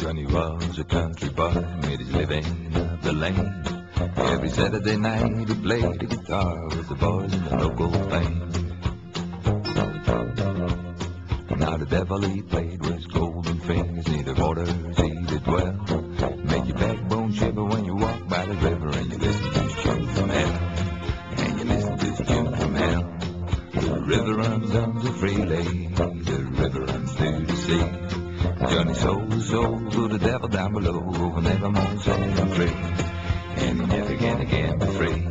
Johnny was a country boy, made his living up the lane. Every Saturday night he played the guitar with the boys in the local band. Now the devil he played was golden fingers, neither waters he did dwell. Make your backbone shiver when you walk by the river and you listen to the tune from hell. And you listen to the tune from hell. The river runs under freely, the river runs through the sea. Johnny sold his soul to the devil down below, and set him free. And he never can again be free.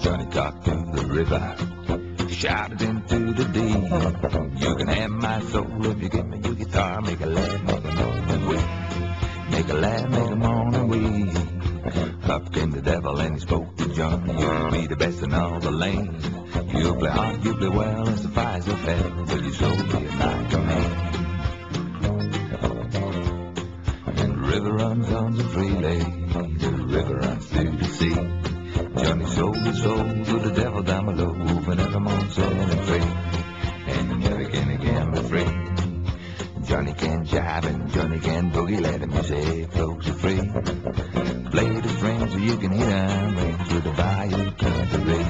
Johnny talked to the river, shouted into the deep. You can have my soul if you give me a laugh, make a moan and weep. Up came the devil and he spoke to Johnny. You'll be the best in all the land. You'll play hard, you play well, and the fire's so fair. But your soul be a night command. And the river runs on so freely. The river runs through the sea. Johnny sold his soul to the devil down below, and evermore setting Johnny can jive and Johnny can boogie, let him say folks are free. Play the strings so you can hear them ring through the bayou country.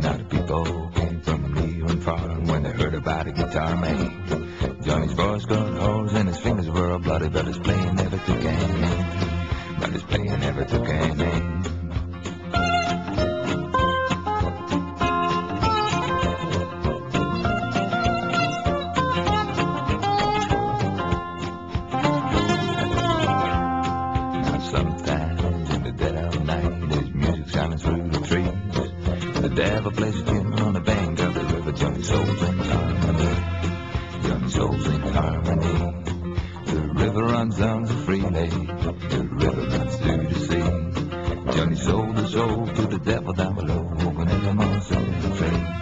Now the people came from near and far when they heard about a guitar man. Johnny's voice got holes and his fingers were bloody, but his playing never took any. But his playing never took. Now runs on so freely. The river runs through the sea. Johnny sold his soul to the devil down below. And evermore set him free.